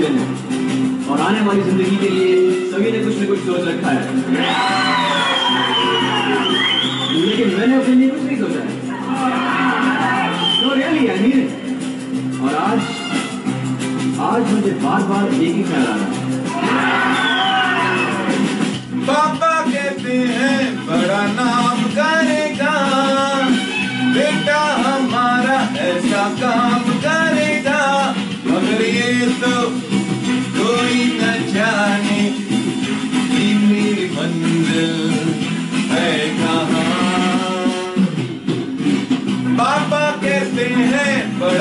दिन है और आने वाली ज़िंदगी के लिए सभी ने कुछ न कुछ सोच रखा है। लेकिन मैंने अपने लिए कुछ नहीं सोचा है। तो रियली आई और आज आज मुझे बार बार एक ही ख्याल आ रहा है।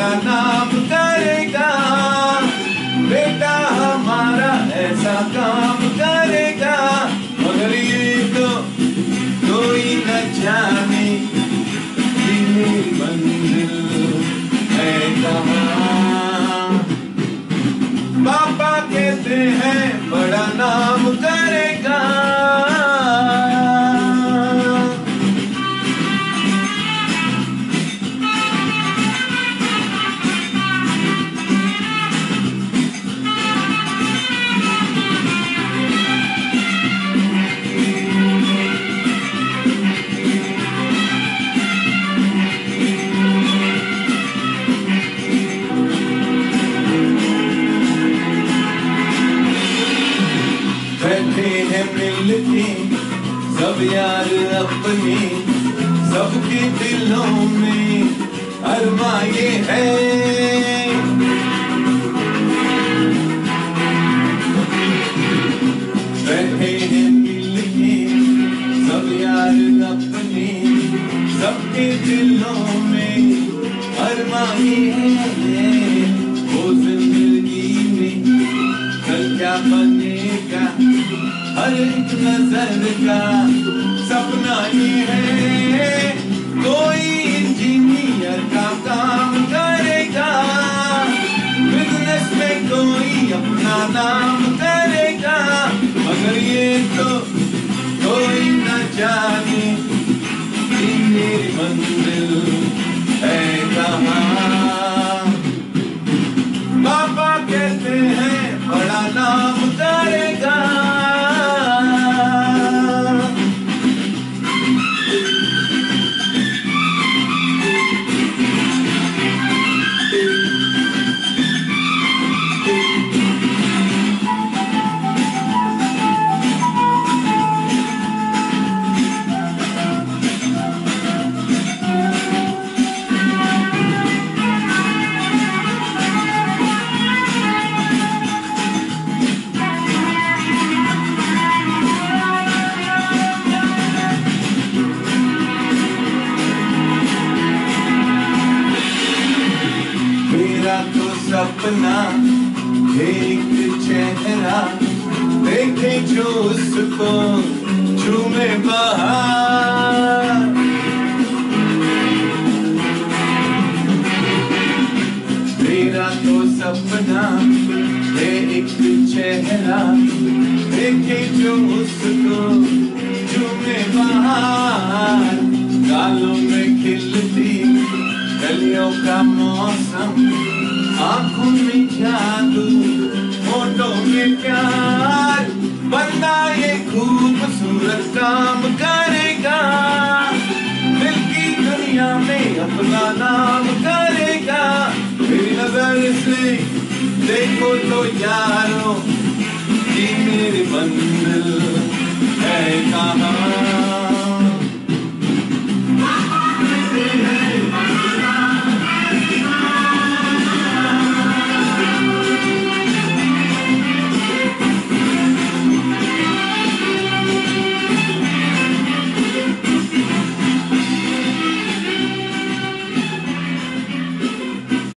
बड़ा नाम करेगा। बेटा हमारा ऐसा काम करेगा। मगर ये तो कोई न जाने मेरी मंजिल है कहाँ। पापा कहते हैं बैठे हैं मिलके, सब यार अपने, सबके दिलों में अरमा ये है। बैठे हैं मिलके, सब यार अपने, सबके दिलों में अरमा ये है। वो ज़िंदगी में कल क्या बनेगा हर एक नज़र का सपना ही है। कोई इंजीनियर का काम करेगा बिज़नेस में कोई अपना नाम करेगा। मगर ये तो कोई न जाने मंजिल सपना एक चेहरा देखे जो उसको झूमे बहार। मेरा तो सपना एक चेहरा देखे जो उसको झूमे बहार। गालों में खिलती कलियों का मौसम आँखों में जादू होठों में प्यार, बंदा ये खूबसूरत काम करेगा। दिल की दुनिया में अपना नाम करेगा। मेरी नज़र से देखो तो यारो कि मेरी मंजिल है कहाँ?